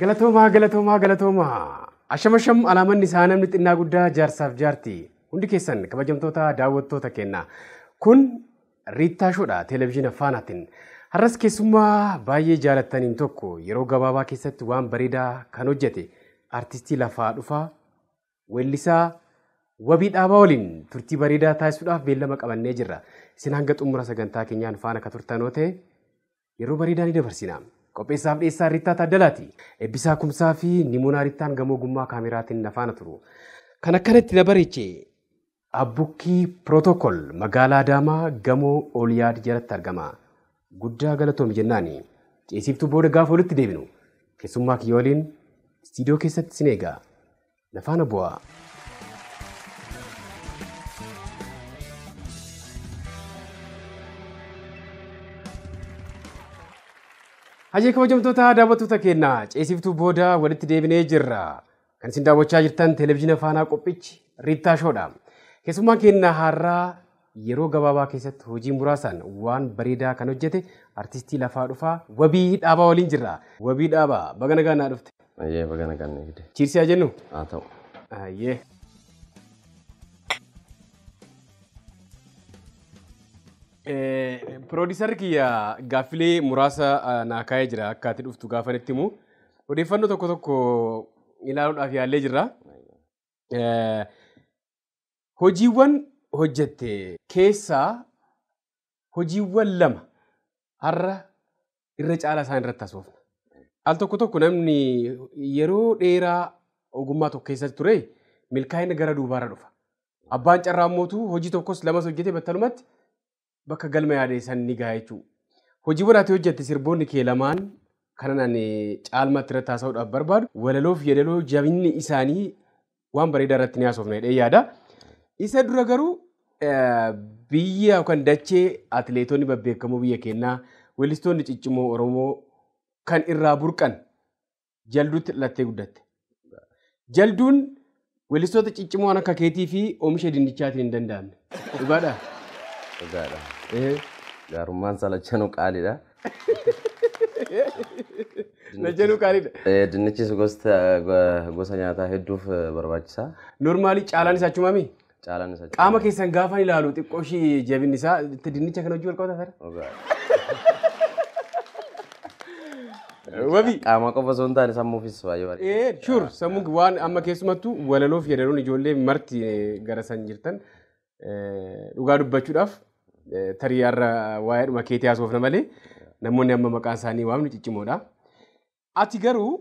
Galatoomaa galatoomaa galatoomaa. Ashamasham alaamanni isaa namni xinnaa guddaa jaarsaaf jaarti. Hundi keessan kabajamtoota daawwattoota kenna. Kun Riittaa Shoodha televezyiina Faanaatiin. Har'as keessummaa baay'ee jaalattaniin tokko yeroo gabaabaa keessatti waan bareedaa kan hojjete artistii lafaa dhufaa weellisaa wabii dhaabaa waliin turtii bareedaa taasisuudhaaf beellama qabannee jirra. Isin hanga xumura sagantaa keenyaan faana ka turtan yoo ta'e yeroo bareedaa ni dabarsina. Qopheessaaf dhiyeessaa Riittaa Taaddalaati. Eebbisaa Kumsaa fi Nimuunaa Riittaan gamoo ogummaa kaameraatiin na faana turu. Kan akkanatti na bareeche Abbukkii Pirootokool magaalaa Adaamaa gamoo Ooliyaad jalatti argama. Guddaa galatoomi jennaani. Ceesiftuu booda gaafa walitti deebinu. Keessummaa kiyya waliin istiidiyoo keessatti sin eega. Na faana bu'aa. Hajee kabajamtoota daawwattoota keenyaa ceesiftuu booda walitti deebinee jirra. Kan isin daawwachaa jirtan televezyiina faanaa qophichi Riittaa Shoodha. Keessummaan keenya har'aa yeroo gabaabaa keessatti hojii muraasaan waan bareedaa kan hojjete artistii lafaa dhufaa wabii dhaabaa waliin jirra. Wabii dhaabaa baga nagaa naa dhufte. Ayyee baga nagaan ni fide. Chiirsiyaa jennu. Haa ta'u. Ayyee. Piroodiisarri kiyya gaaffilee muraasa naa kaa'ee jira akka ati dhuftu gaafa itti himu. Odeeffannoo tokko tokko ilaaluudhaaf yaallee jirra. Hojiiwwan hojjette keessaa hojiiwwan lama har'a irra caalaa isaan irratti haasofna. Al tokko tokko namni yeroo dheeraa ogummaa tokko keessatti ture milkaa'ina gara duubaarra dhufa. Abbaan carraa mootuu hojii tokkos lamas hojjete battalumatti bakka galma yaade san ni gaha jechuudha. Hojiiwwan ati hojjette sirboonni kee lamaan kanan ani caalmatti irratti haasa'uudhaaf barbaadu walaloo fi yeedaloo jabinni isaanii waan bareedaa irratti ni haasofna yaada. Isa dura garuu biyya yookaan dachee atileetonni babbeekamoo biyya keenyaa weellistoonni ciccimoo Oromoo kan irraa burqan jalduutti dhalattee guddatte. Jalduun weellistoota ciccimoo akka keetii fi oomisha dinnichaatiin hin danda'amne. Dhugaadhaa? Gaarummaan salachanuu qaaliidha. Lachanuu qaaliidha. Dinnichis gosa gosa nyaataa hedduuf barbaachisaa. Normaalii caalaan isaa achumami? Caalaan isa Qaama keessan gaafa ilaalu xiqqoo ishii jabinni isaa dinnicha kana hojii wal qabata Wabii. Qaama qofa osoo hin taane sammuufis baay'ee bareeda. Ee, sure. Sammuun waan amma keessumattuu walaloo fi yeedaloon ijoollee marti gara san jirtan dhugaa dubbachuudhaaf tarii har'a waa'ee dhuma keetii haasofna malee namoonni amma maqaan isaanii waamni ciccimoodha. Ati garuu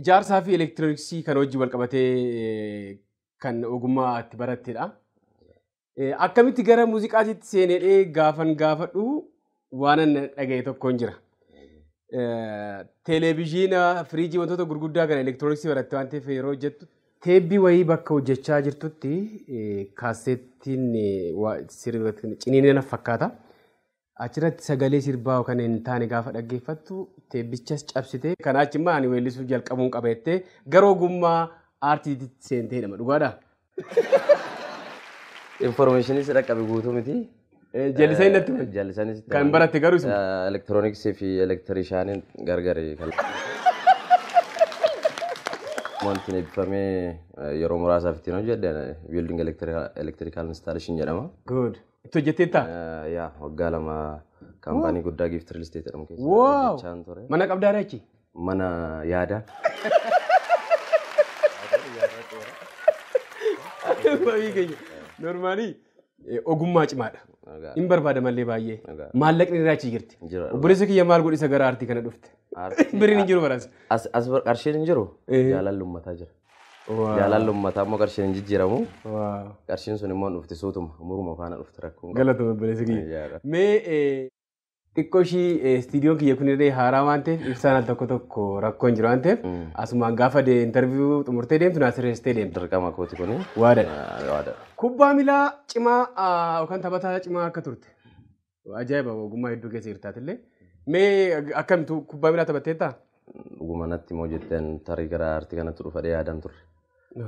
ijaarsaa fi elektirooniksii kan hojii wal qabatee kan ogummaa itti barattedha. Akkamitti gara muuziqaatitti seenee gaafan gaafadhu waanan dhaga'e tokkoon jira. Televezyiina, firiijii wantoota gurguddaa kana elektirooniksii baratte waan ta'eef yeroo hojjettu teebbii wayii bakka hojjechaa jirtutti kaasettiin ciniinana fakkaata. Achirratti sagalee sirbaa yookaan hin taane gaafa dhaggeeffattu teebbichas cabsite. Kanaa achi immoo ani weellisuu jalqabuun qabeettee gara ogummaa aartiitti seentee jedhama. Dhugaadhaa? Informeeshinii si dhaqqabe guutuu miti. Jallisanii natti Kan baratte garuu elektirooniksii fi elektirishaaniin gargari kan. Wanti eebbifamee yeroo muraasaaf ittiin hojjedhe biilding elektirikaal instaaleeshin jedhama. Good. Itti hojjetteettaa? Yaa waggaa lama kaampaanii guddaa gift real estate jedhamu keessa Wow! hojjechaan ture. Mana qabdaa achi? Mana yaadaa. Baay'ee keenya. Normaalii ogummaa cimaadha. Hin barbaada mallee baay'ee. Maallaqni irraa achi jirti. Obboleessa kiyya maal godhisa gara aartii kana dhufte? Biriin hin jiru baras. As qarshiin hin jiru. Eh. Jaalalli uummataa jira. Jaalalli uummataa immoo qarshiin hin jijjiiramu. Qarshiin sun immoo dhufti suutuma muruma faana dhufti rakkoon. Galatoomaa obboleessa kiyya. Mee eh, xiqqoo ishii istiidiyoon kiyya kun illee haaraa waan ta'eef ibsaan al tokko tokko rakkoo hin jiru waan ta'eef asumaan gaafa intarviiyuu xumurtee deemtu naa sirreessitee deemtu. Dirqama kooti kuni. Waadadha. Waada. Kubbaa miilaa cimaa ah, yookaan taphataa cimaa akka turte. Ajaa'iba ogummaa hedduu keessa jirtaatillee. Mee akkamitti kubbaa miilaa taphatteettaa? Dhuguma natti immoo jetteen tarii gara aartii kanatti dhufadhee yaadaan ture.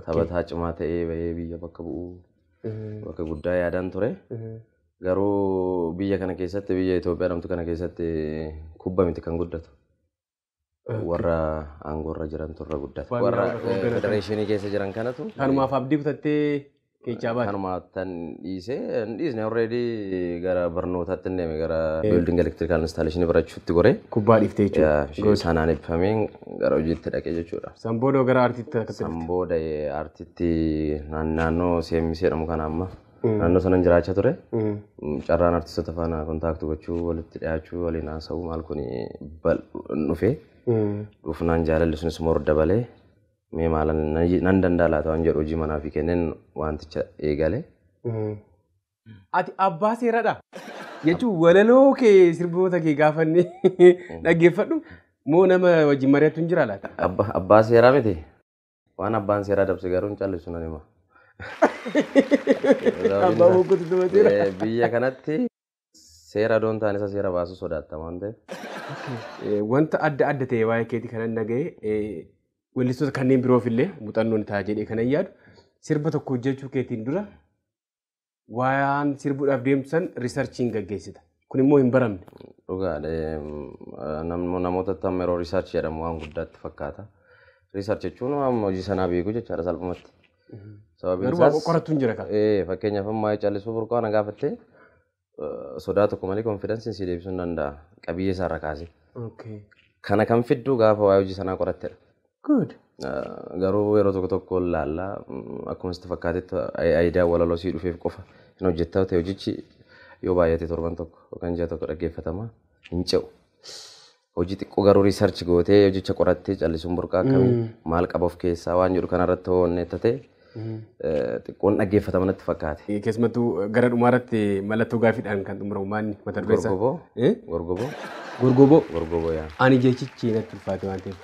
Taphataa cimaa ta'ee bahee biyya bakka bu'uu bakka guddaa yaadaan ture. Garuu biyya kana keessatti biyya Itoophiyaa jedhamtu kana keessatti kubba miti kan guddatu. warra aangoorra jiran turre guddata. Waan Warra eh, federeeshinii keessa jiran kanatu Kanumaaf abdii kutattee keechaa baate. kanuma tan dhiisee hin dhiisne already gara barnootaatti hin deeme gara building electrical installation barachuutti gore Kubbaa dhiiftee jechuudha. sanaan ibsameen gara hojiitti dhaqe jechuudha. San booda gara aartiitti akka San booda eh, aartitti naan- naannoo CMC jedhamu kana amma naannoo sanan jiraachaa ture. Mm, Carraan artistoota faana kontaakti gochuu walitti dhiyaachuu waliin haasa'uu maal kun dhufe dhufnaan jaalalli sunis immoo dabalee mee maalan nan danda'a laata waan jedhu hojii manaa fi kenneen wanticha eegale. Ati abbaa seeradha. Jechuun walaloo kee sirboota kee gaafanne dhaggeeffadhu moo nama wajjin mari'atu hin jira laata? Abba- Abbaa seeraa miti. Waan abbaan seeraa dabse garuu hin callisu nan hima. Abbaa bokkootu nama. Eh, Biyya kanatti seera doon ta'an isa seera baasu sodaatta waan ta'eef. Eh, Wanta adda adda ta'e waa'ee keetii kanan dhaga'e weellistoota kanneen biroof illee muuxannoon ta'a jedhee kanan yaadu sirba tokko hojjechuu keetiin dura waan sirbuudhaaf deemsan riisarchiin gaggeessita. Kun immoo hin baramne. Dhugaadha. Namoota amma yeroo riisarch jedhamu waan guddaatti fakkaata. Riisarch jechuun hojii sanaa beekuu jechaadha salphumatti. Sababiin isaas qoratu hin jira kan. fakkeenyaaf amma callisuu burqaa na gaafatte sodaa tokko malee konfidensiin si deebisuu hin danda'a. Qabiyyee isaarra kaase. Okay. Kana kan fidduu gaafa waa'ee hojii sanaa qorattedha. Garuu yeroo tokko tokko laalla akkuma sitti fakkaatetti aayidaa walaloo sii dhufeef qofa hin hojjettaa ta'e hojichi yoo baay'ate torban tokko yookaan ji'a tokko dhaggeeffatamaa hin ce'u. Hojii xiqqoo garuu riisarchi gootee hojicha qorattee callisuun burqaa akkamii maal qaba of keessaa waan jedhu kanarratti hoonneetta ta'e xiqqoon dhaggeeffatama natti fakkaate. Keessumattuu gara dhumaarratti mallattoo gaafiidhaan kan xumuramu maanni mata duree isaa? Gorgoboo Eh? gorgoboo Gorgoboo. yaa. Ani jechichi natti ulfaate waan ta'eef.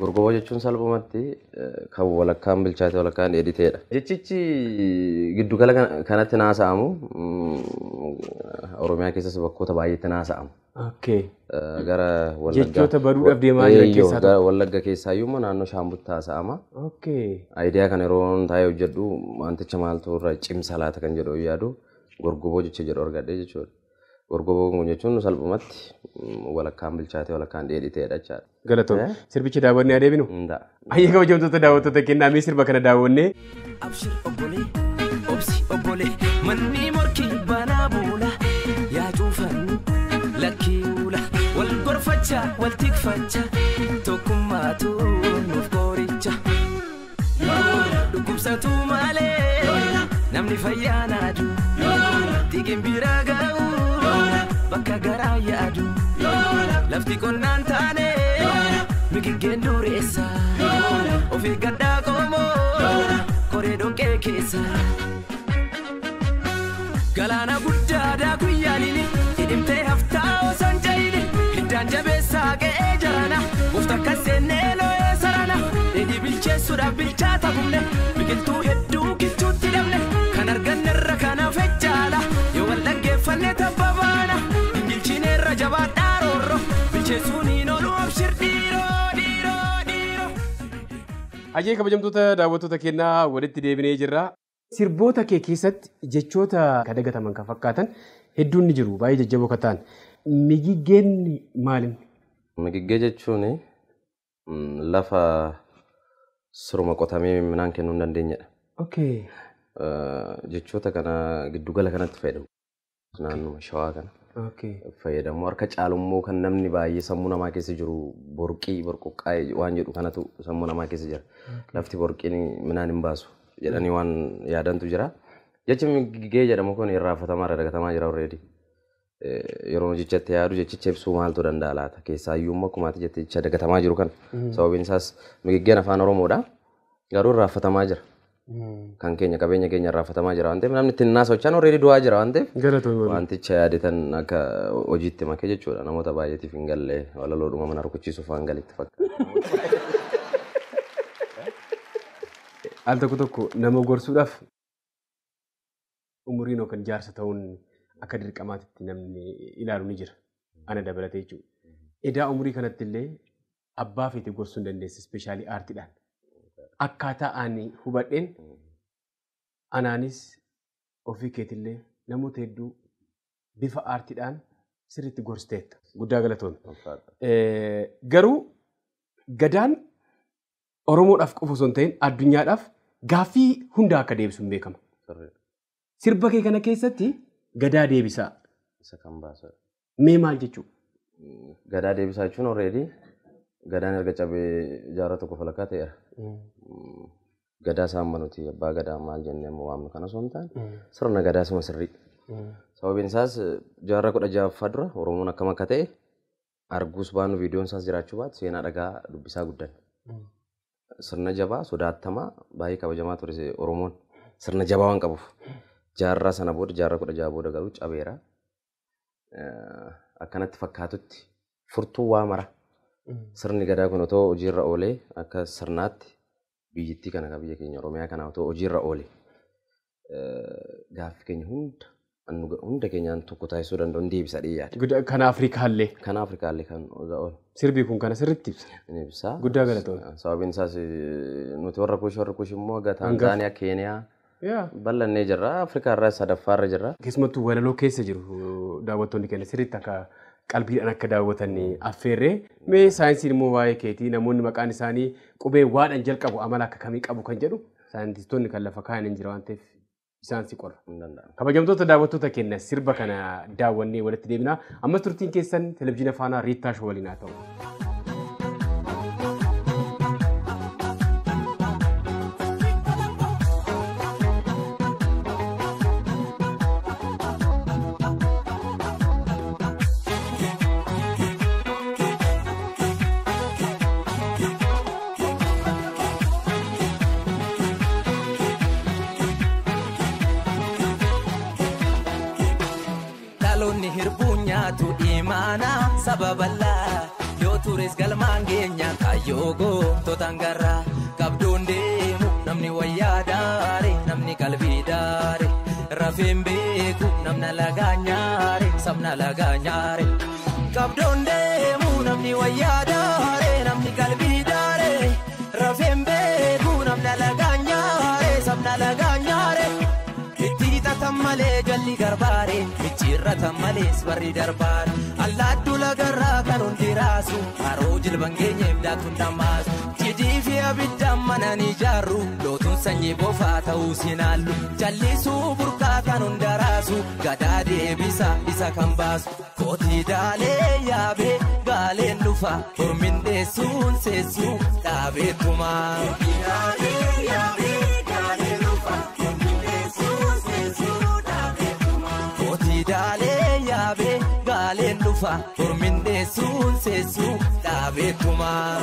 Gorgoboo jechuun salphumatti eh, kan walakkaan bilchaate walakkaan dheediteedha. Jechichi giddugala kana- kanatti naasa'amu mm, Oromiyaa keessas bakkoota baay'eetti naasa'amu. Okay. Eh, Gara Wallagga keessaayyuu immoo naannoo Shaambutti haasa'ama. Okay. Aayidiyaa kana yeroo taa'ee hojjedhu wanticha maaltu irra cimsa laata kan jedhu yaadu gorgoboo jecha jedhu argadhee jechuudha. Gorgoboo kun jechuun salphumatti mm, walakkaan bilchaatee walakkaan dheedhiteedha jechaadha. Galatoom. Sirbicha daawwannee adeeminu. Ayyaa kabajamtoota daawwattoota kennaa mee sirba kana daawwannee abshir obbolee obsi obbolee manni wal gorfachaa wal tikfachaa tokkummaatu nuuf qoricha dhukkubsatu malee namni fayyaa naadu xiqqin bira ga'u bakka garaa yaadu lafti qonnaan taane migiggeen dureessa ofii gaddaa qomoo koree dhoqqee keessa galaana guddaadhaa guyyaalini bilcheessuudhaaf bilchaata humne biqiltuu hedduu gidduu dhabne kan arganne irra kanaaf ejjaala yoo wal dhaggeeffanne tabba baana hin bilchineerra jabaadhaa roorro bilcheessuun hin oolu abshir dhiiroo. Ajee kabajamtoota daawwattoota kennaa walitti deebinee jirra. Sirboota kee keessatti jechoota kan dagataman kan fakkaatan hedduun ni jiru baay'ee jajjaboo kan ta'an. Migiggeen maalin? Migiggee jechuun lafa siruma qotamee midhaan kennuu hin dandeenyedha. Okay. Eh, Jechoota kana giddugala kanatti fayyadamu. Naannuma shawaa kana fayyadamu. Harka caalummoo kan namni baay'ee sammuu namaa keessa jiru borqii borqoqqaa waan jedhu kanatu sammuu namaa keessa jira. Lafti borqiin midhaan hin baasu jedhanii waan yaadantu jira. Jechi migiggee jedhamu kun irraanfatamaa irra dagatamaa jira already. Yeroo jechichatti yaadu jechicha ibsuu maaltu danda'a laata? Keessaayyuu immoo akkuma ati jette jecha dagatamaa jiru kana. Sababiin isaas migiggeen afaan Oromoodha. Garuu irraanfatamaa jira. Kan keenya qabeenya keenya irraanfatamaa jira waan ta'eef namni ittiin naasochaan already du'aa jira waan ta'eef. Wanticha yaadatan akka hojiitti make jechuudha. Namoota baay'eetiif hin galle walaloodhuma mana rukuchiisuuf waan galitti fakkaata. Al tokko tokko nama gorsuudhaaf umuriin yookaan jaarsa ta'uun akka dirqamaatitti namni ilaalu ni jira. Ana dabalatee jechuudha. Edaa umurii kanatti illee abbaa feete gorsuu hin dandeessa ispeeshaalii aartiidhaan. Akkaataa ani hubadheen anaanis ofii keetillee namoota hedduu bifa aartiidhaan sirriitti gorsiteetta. Guddaa galatoomne. Eh, Garuu gadaan Oromoodhaaf qofa osoo hin ta'in addunyaadhaaf gaaffii hundaa akka deebisuun beekama. Sirriidha. Sirba kee kana keessatti gadaa deebisaa. Isa kan baasu. Mee maal jechuudha? Gadaa deebisaa jechuun already gadaan erga cabee jaarraa tokko falakkaa ta'eera. Gadaa saamma nuti abbaa gadaa maal jennee amma waamnu kana osoo hin taane sirna gadaa suma sirrii. Sababiin isaas jaarraa kudha ja'affaa dura Oromoon akkam akka ta'e arguus baanu viidiyoon isaas jiraachuu baatu seenaa dhagaa dubbisaa guddan. Sirna jabaa sodaattamaa baay'ee kabajamaa ture Oromoon sirna jabaa waan qabuuf jaarraa sana booda jaarraa kudha ja'a booda garuu cabeera. Akkanatti fakkaatutti furtuu waa mara. Sirni gadaa kun otoo hojiirra oolee akka sirnaatti biyyattii kana biyya keenya Oromiyaa kana otoo hojiirra oolee gaaffii keenya hunda hunda keenyaan tokko taasisuu danda'u deebisa dhiyaate. Kan Afrikaallee. Kan Afrikaallee kan oolu. Sirbi kun kana sirriitti ibsa. Ni ibsa. Guddaa galatoomna. Sababiin isaas nuti warra kuush warra kuush immoo Taanzaaniyaa Keeniyaa bal'annee jirra. Afrikaa irraa sadaffaa irra jirra. Keessumattuu walaloo keessa jiru daawwattoonni keenya sirriitti akka qalbiidhaan akka daawwatan affeerree mee saayinsiin immoo waa'ee keetii namoonni maqaan isaanii qubee waadhaan jalqabu amala akka kamii qabu kan jedhu saayintistoonni kan lafa kaa'an hin jira waan ta'eef isaan si qorra. Kabajamtoota daawwattoota keenya sirba kana daawwannee walitti deebina. Ammas turtiin keessan televizyiina faanaa Riittaa Shoo waliin haa ta'u. Jalli garbaare micciirratan malees barri darbaare. Allaattuu lagarraa kan hundi raasu haroo jilban keenyeef daakun dhammaasu cidii fi abiddaan manan ijaarru lootuun sanyii bofaa ta'uu sinaallu jallisuu burqaa kan hunda raasu gadaa deebisa isa kan baasu. Kootii daalee yaabee gaaleen dhufa hormin deessuun seessuu dhaabeetumaa. Dhufa hormin deessuun seessuu dhaabeetumaa.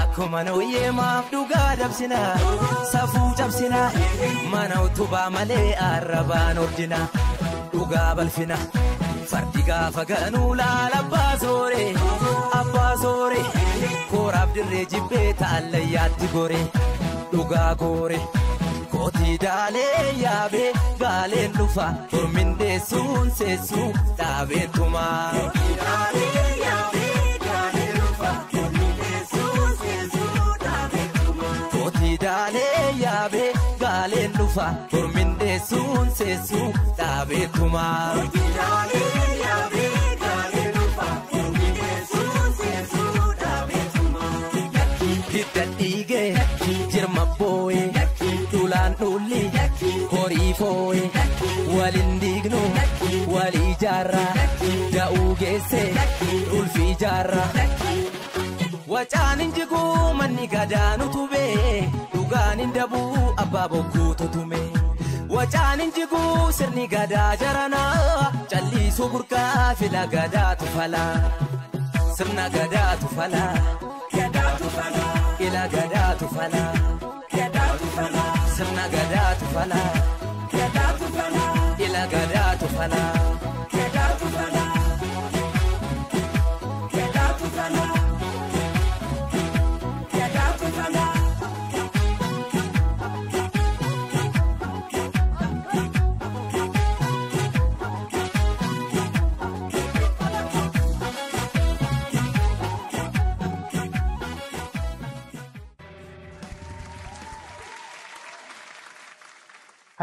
Akkuma nooyyee maaf dhugaa dabsina safuu cabsina mana utubaa malee arrabaan ordina dhugaa balfina. fardi gaafa ganuu laala abbaa soore abbaa soore kooraaf dirree jibbee taallayyaatti gore dhugaa goore kootii daalee yaabee gaaleen dhufa hormin deessuun seessuu dhaabeetumaa. Kootii daalee yaabee gaaleen dhufa hormin deessuun seessuu dhaabeetumaa. hidda dhiigee jirma boo'ee dhulaan dhulli horii foo'ee waliin diignu walii jaarraa da'uu geessee ulfii jaarraa. Wacaan hin jiguu manni gadaanu tubee dhugaan hin dabuu abbaa bokkuu tutume. Wacaan hin jiguu sirni gadaa jaranaa calliisuu burqaa fila gadaatu falaa. Sirna gadaatu falaa. ila gadaatu fala gadaatu fala sirna gadaatu fala gadaatu fala ila gadaatu fala.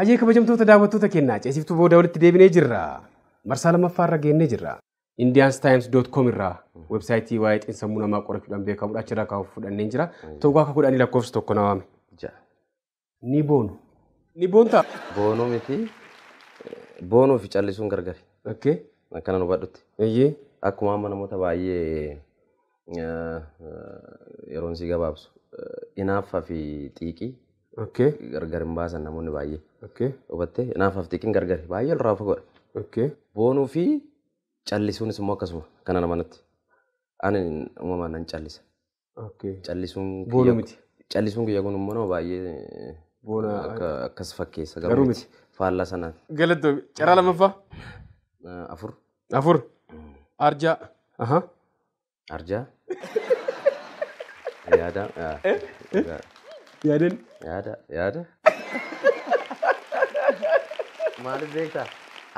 Hayyee kabajamtoota daawwattoota keenyaa ceesiftuu booda walitti deebinee jirra. Marsaa lammaffaarra geennee jirra. indianstimes.com irraa websaayitii waa'ee xiinsammuu namaa qorachuudhaan beekamudha achirraa kaa'uuf fudhannee jira. Tokko akka kudhanii lakkoofsa tokko na waame. Ni boonu. Ni boontaa? Boonuu miti. Boonuu fi callisuun gargari. Okkee. Akkana nu badhutti. Eeyyee. Akkuma amma namoota baay'ee eh, eh, yeroon si gabaabsu eh, inaaffaa fi xiiqii. Gargar hin baasan namoonni baay'ee. Hubattee inaaffaa fi xiiqiin gargari baay'ee irraa fagoodha. Okkee. Boonuu fi callisuunis immoo akkasuma kana namanatti. Ani uumamaan nan callisa. Callisuun kiyya- kun immoo nama baay'ee akkas fakkeessa Garuu miti. Faallaa sanaati. Galatoomi. Caraa lammaffaa. Eh, Afur. Afur. Arjaa. Aha. Maaliif beektaa?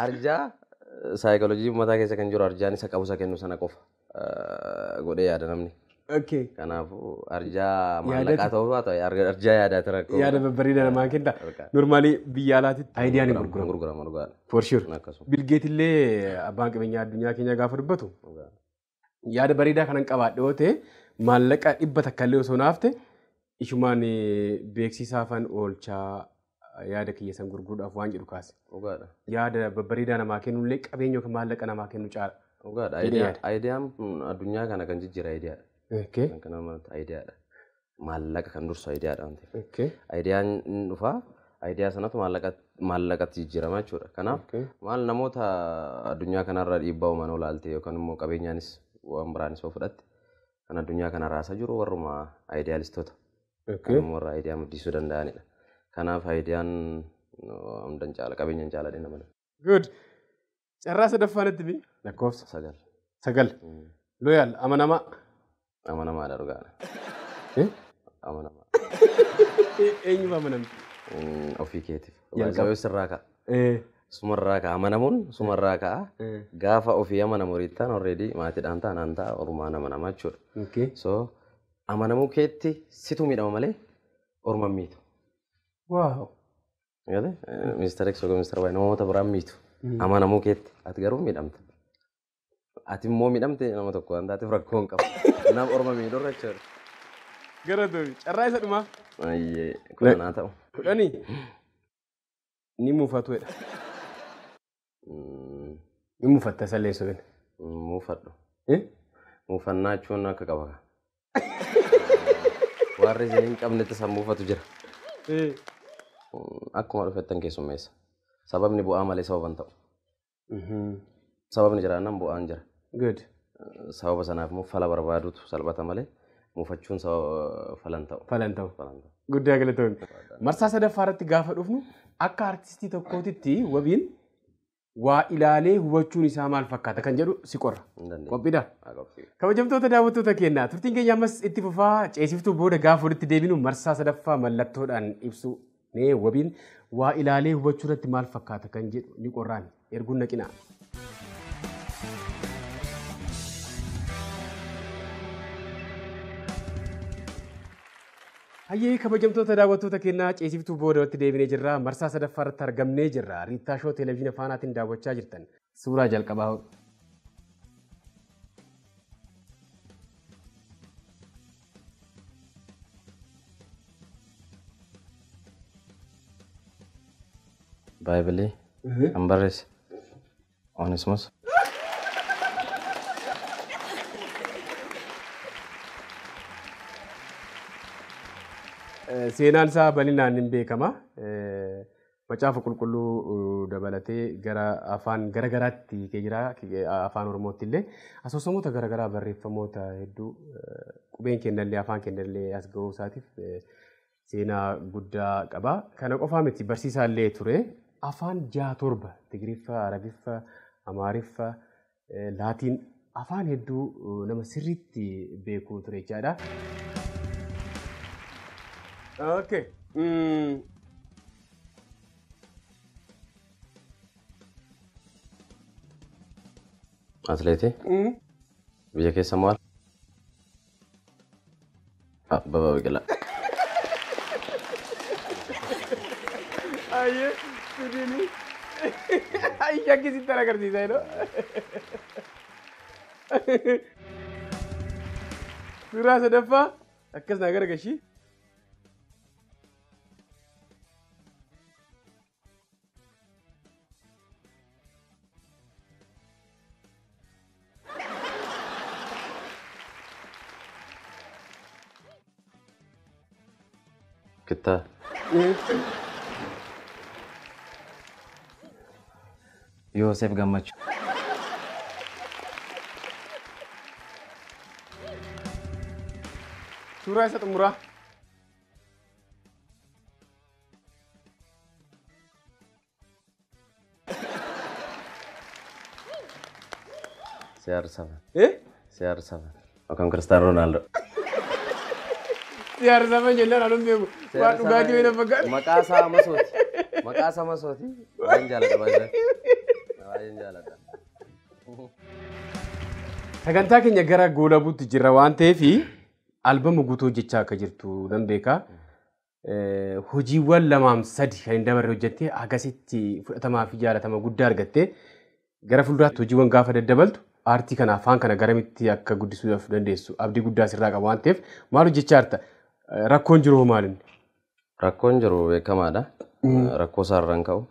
Arjaa keessa kan jiru arjaan isa qabu isa kennu sana qofa eh, godhee yaada namni. Okkee. Kanaafuu arjaa Yaadatu. maallaqaa ta'uu baata arjaa yaadaati rakkoo. Yaada babbareedaa namaa kenna. Harkaan. Normaalii biyya alaatitti aayidiyaan hin gurguramu. Gurgurama dhugaadha. For sure. Akkasuma. Bilgeetillee abbaan qabeenyaa addunyaa keenya gaafa dubbatu yaada bareedaa kanan qabaadhe yoo ta'e maallaqa dhibba takka illee osoo naafte ishumaan beeksisaafan oolchaa yaada kiyya san gurguruudhaaf waan jedhu kaase. Dhugaadha. Yaada babbareedaa namaa kennullee qabeenya yookiin maallaqa namaa kennu caala. Dhugaadha. Aayidiyaan- kun addunyaa kana kan jijjiira aayidiyaadha. Okay. Kan kana manatti aayidiyaadha. Maallaqa kan dursu aayidiyaadha ta'eef. Okay. Aayidiyaan dhufaa aayidiyaa sanatu maallaqa- maallaqatti jijjiirama jechuudha. Kanaaf maal namoota addunyaa kanarra dhiibbaa uuman olaalte yookaan immoo qabeenyaanis waan biraanis yoo fudhatte kan addunyaa kana raasaa jiru warruma aayidiyaalistoota. Irraa aayidiyaa maddisiisuu danda'anidha. Kanaaf aayidiyaan hundan caala qabeenyaan caala dhinna malee. Good. Carraa sadaffaanitti mi? Lakkoofsa Sagal. sagal. Mm. Loyaal amanamaa. Amanamaadha dhugaadha. Eh? Amanamaa. Eenyuuf amanamti? Mm, Ofii keetiif. Jalqaba. Waaqayyo sirraa ka'a. Eh. Sumarraa ka'a. Amanamuun sumarraa ka'a. Eh. Gaafa ofii amanamu riittaan already maatiidhaan taanaan ta'a orumaan amanamaa jechuudha. So amanamuu keetti situ miidhama malee orma miitu. Galee ministeera yookaan ministeera Y namoota biraan miitu. Amanamuu keetti ati garuu miidhamta. Ati immoo miidhamte nama tokko waan taateef rakkoo hin qabu. Kanaaf orma miidhurra jechuudha. Gara toobi. Carraa isa dhumaa. Ayyee kudhanaa ta'u. Kudhanii. Ni muufatudha. Mm, Ni muufatta sobin. Muufadhu. Eh? Muufannaa jechuun akka qaba. Warri isin hin qabnetti san muufatu jira. Eh. Mm, Akkuma dhufettan keessummeessa. Sababni bu'aa malee sababan ta'u. Mhm. Sababni jiraannaan bu'aan jira. Good. Sababa sanaaf immoo fala barbaaduutu salphata malee muufachuun falan ta'u. Falan ta'u. Guddaa galatoonni. Marsaa sadaffaa irratti gaafa dhufnu akka artistii tokkootitti wabiin waa ilaalee hubachuun isaa maal fakkaata? Kan jedhu si qorra. Qophiidha. Kabajamtoota daawwattoota keenyaa turtiin keenya ammas itti fufaa ceesiftuu booda gaafa walitti deebinu marsaa sadaffaa mallattoodhaan ibsu. Nee wabiin waa ilaalee hubachuu irratti maal fakkaata? Kan jedhu ni qorraan erguun naqinaa. Hayyee kabajamtoota daawwattoota keenyaa ceesiftuu booda walitti deebinee jirra. Marsaa sadaffaa irratti argamnee jirra. Riittaa shoo televezyiina faanaatiin daawwachaa jirtan. Suuraa jalqabaa Baayibilii kan barreesse. Oonismus. Seenaan isaa bal'inaan hin beekama. Eh, Macaafa qulqulluu dabalatee gara afaan garagaraatti jira. Afaan Oromootti illee asoosamoota garagaraa barreeffamoota hedduu eh, qubeen kennallee afaan kennallee as ga'uu isaatiif eh, seenaa guddaa qaba. Kana qofaa miti barsiisaa illee ture. Afaan jaha torba Tigiriffaa, Arabiffa, Amaariffa, eh, Laatiin afaan hedduu eh, nama sirriitti beekuu ture jechaadha. Okay అసలైతే విజయకే సమాల్ అబ్బాబాబికల आइए आइया किसी तरह कर दी जाए सूरा सदफा अक्कस ना कर कशी ዮሴፍ ገመቹ ሱራ አይሰጥም ሙራ CR7 eh CR7 akan Cristiano Ronaldo CR7 jendela alun bego wa dugati wena baga makasa masoti makasa masoti ban jala baga Baay'een jaalladha. Sagantaa keenya gara goolabuutti jirra waan ta'eef albama guutuu hojjechaa akka jirtu nan beeka. Eh, Hojiiwwan lamaam sadi kan hin dabarre hojjettee akkasitti fudhatamaa fi jaalatama guddaa argattee gara fuulduraatti hojiiwwan gaafa daddabaltu aartii kana afaan kana garamitti akka guddisuudhaaf dandeessu abdii guddaa sirraa qaba waan ta'eef maal hojjechaa jirta? Eh, Rakkoon jiru hoo maalinni? Rakkoon jiru beekamaadha. Rakkoo isaarraan ka'u.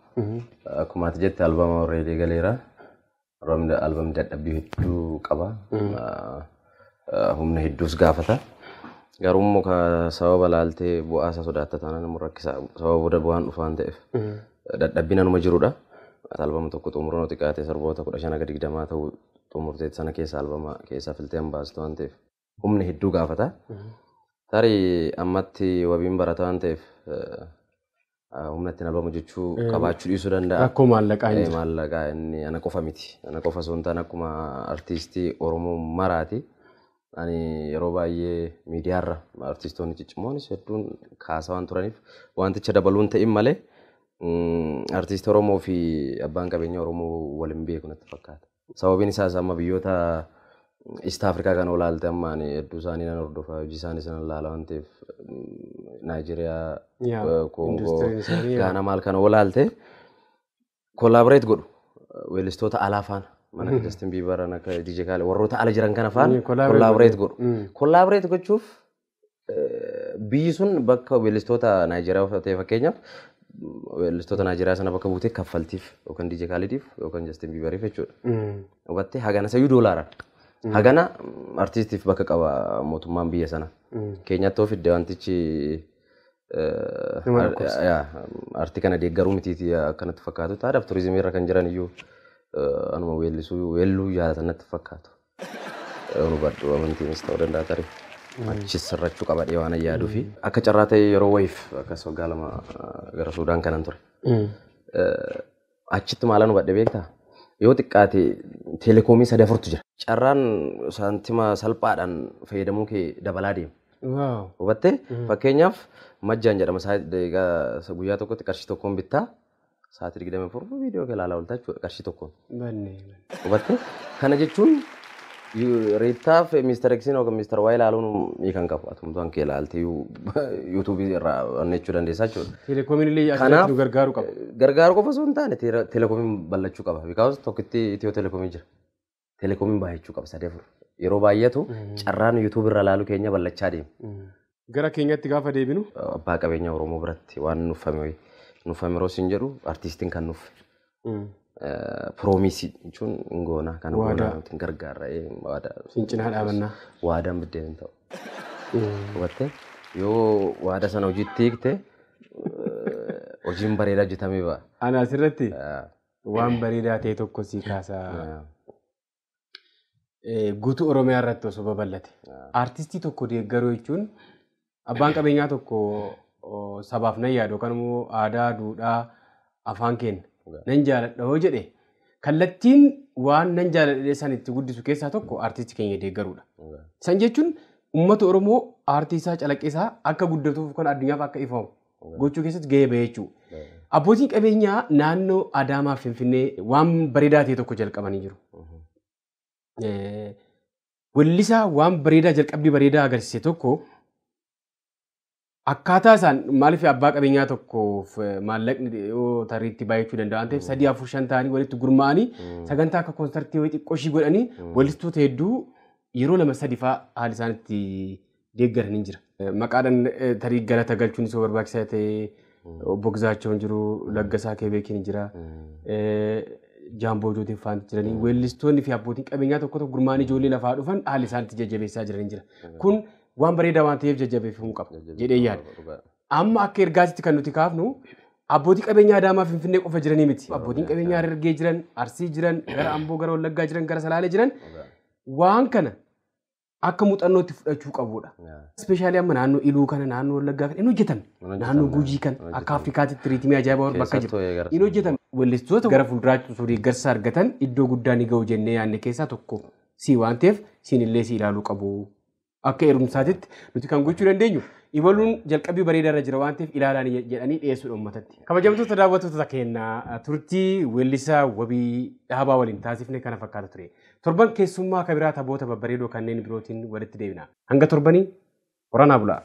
Akkuma ati jette albama warree galeera. Albamni dadhabbii hedduu qaba. Humna hedduus gaafata. Garuu immoo sababa laaltee bu'aa isa sodaatta taanaan immoo rakkisa. Sababa booda bu'aan dhufa waan ta'eef. Dadhabbiin anuma jirudha. Albama tokko xumuruu nuti qaatee sirboota kudha shan aga digdamaa ta'u xumurtee sana keessa albama keessaa filtee hin baastu waan ta'eef. Humna hedduu gaafata. Tarii ammatti wabiin barata waan ta'eef humna albama jechuu qabaachuu dhiisuu danda'a. Rakkoo maallaqaa hin Eh, jiru. Maallaqaa inni ana qofa miti. Ana qofa osoo hin taane akkuma artiistii Oromoo maraati. Ani yeroo baay'ee miidiyaarra artiistoonni ciccimoonis hedduun kaasaa waan turaniif wanticha dabaluun ta'in malee mm, artiistii Oromoo fi abbaan qabeenya Oromoo waliin beeku natti fakkaata. Sababiin isaas amma biyyoota East Afrikaa kan olaalte amma ani hedduu isaanii nan hordofa hojii isaanii sanan ilaala waan ta'eef mm, Naayijeriyaa, Yaa, Koongoo, industiriin isaanii, yaa. Gaana maal kan olaalte koolaaboreet godhu weellistoota alaa faana mana Justin Bieber akka DJ Khaled warroota ala jiran kana faana Mm, koolaaboreet godhu. godhu. Mm. Koolaaboreet gochuuf eh, biyyi sun bakka weellistoota Naayijeriyaa ta'e fakkeenyaaf weellistoota Naayijeriyaa sana bakka buutee kaffaltiif yookaan DJ Khalediif yookaan Justin Bieberiif jechuudha. Mm. Hubattee hagana sayyuu doolaaraan. Hagana mm, artiistiif bakka qaba mootummaan biyya sana. Keenyatti yoo fidde wantichi eh, artii kana deeggaruu mitiiti akkanatti fakkaatu. Taadaaf turizimii irra kan jiran iyyuu eh, anuma weellisuu weelluu jaalatan natti fakkaatu. Eh, Hubadhu amantiinis ta'uu danda'a tarii. Achis sirrachuu qaba dhiyoo waan yaaduu fi akka carraa ta'e yeroo wayiif akkas waggaa lama eh, gara Suudaan kanan ture. Mm. Eh, achitti maalan hubadhe beektaa? Yoo xiqqaate teelekoomii sadii afurtu jira. Carraan saantima salphaadhaan fayyadamuu kee dabalaa deema. Hubattee? Fakkeenyaaf majjaan jedhama guyyaa tokkotti qarshii tokkoon bittaa sa'aatii digdami afur viidiyoo ilaalaa ooltaa jechuudha qarshii tokkoon. Hubattee? Kana jechuun reettaaf miistar Eksiin yookaan miistar Waa ilaaluun ni kan qabu. Atumtuu hankee ilaaltee yuutuubii irraa onnechuu dandeessaa jechuudha. Teelekoomiin illee nu gargaaru qaba. Gargaaru qofa osoo hin taane teele- teelekoomiin bal'achuu qaba. Bikaawus tokkitti itiyoo teelekoomii jira. Teelekoomiin baay'achuu qaba afur. Yeroo baay'atu carraan yuutuub irra ilaaluu keenya bal'achaa deema. Gara keenyatti gaafa deebinu Abbaa qabeenya Oromoo biratti waan nuffame. Nuffame yeroo siin jedhu artiistiin kan nuffe. Piroomisii jechuun goona kan goonaa nuti gargaarra. cincinaa dhaabannaa. Waadaan biddeen ta'u. Hubattee? Yoo waada sana hojiitti hiikte hojiin bareedaa hojjetamee ba'a. Ana asirratti waan bareedaa ta'e tokko sii kaasaa. Guutuu Oromiyaa irratti osoo babal'ate. Artistii tokko deeggaruu jechuun abbaan qabeenyaa tokko sabaaf nan yaadu yookaan immoo aadaa, duudhaa, afaan keenya nan jaaladha yoo jedhe kallattiin waan nan jaaladhe san itti guddisu keessaa tokko artistii keenya deeggaruudha. San jechuun uummata Oromoo aartii isaa calaqqisaa akka guddatuuf kan addunyaaf akka ifamu gochuu keessatti gahee bahee jechuudha. Abbootiin qabeenyaa naannoo Adaamaa fi Finfinnee waan bareedaa ta'e tokko jalqabanii jiru. Weellisaa waan bareedaa jalqabbii bareedaa agarsiise tokko Akkaataa isaan maaliif abbaa qabeenyaa tokkoof maallaqni yoo tariitti baay'achuu danda'a waan ta'eef sadii afur shan ta'anii walitti gurmaa'anii sagantaa akka koonsartii wayii xiqqoo ishii godhanii walistoota hedduu yeroo lama sadi fa'aa haali isaanitti deeggaran hin jira. Maqaadhaan tarii galata galchuun isa barbaachisaa ta'e obbo Gizaachoon jiru Laggasaa Keebeekiin jira. Jaamboo Jootiin fa'aanti jiranii weellistoonni fi abbootiin qabeenyaa tokko tokko gurmaa'anii ijoollee lafaa dhufan haalli isaanitti jajjabeessaa jiran jira. Kun waan bareedaa waan ta'eef jajjabeeffamuu qaba jedhee yaada. Amma akka ergaasitti kan nuti kaafnu abbootii qabeenyaa Adaamaa Finfinnee qofa jiranii miti. Abbootiin qabeenyaa Harargee jiran, Arsii jiran, gara Amboo, gara Wallaggaa jiran, gara Salaalee jiran waan kana akka muuxannootti fudhachuu qabudha. Ispeeshaalii amma naannoo Iluu kana naannoo Wallaggaa kana hin hojjetame. Naannoo Gujii kana akka Afrikaatti riitimii ajaa'ibaa bakka jiru. Hin hojjetame. Weellistoota gara fuulduraatti osoo deeggarsa argatan iddoo guddaa ni ga'u jennee yaadne keessaa tokko si waan ta'eef siin illee si ilaaluu qabu. Akka heerumsaatitti nuti kan gochuu dandeenyu ibaluun jalqabii bareedaa irra jira waan ta'eef ilaalaa jedhanii dhiyeessuudha uummatatti. Kabajamtoota daawwattoota keenya turtii weellisaa wabii dhaabaa waliin taasifne kana fakkaata ture. Torban keessummaa kabiraa taphoota babbareedoo kanneen birootiin walitti deebina. Hanga torbanii waraanaa bulaa.